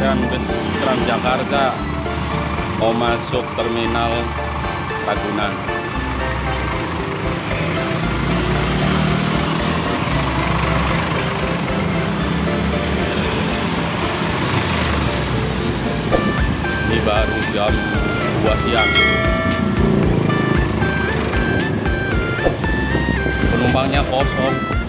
antrian bus Transjakarta mau masuk terminal Ragunan. Ini baru jam 2 siang. Penumpangnya kosong.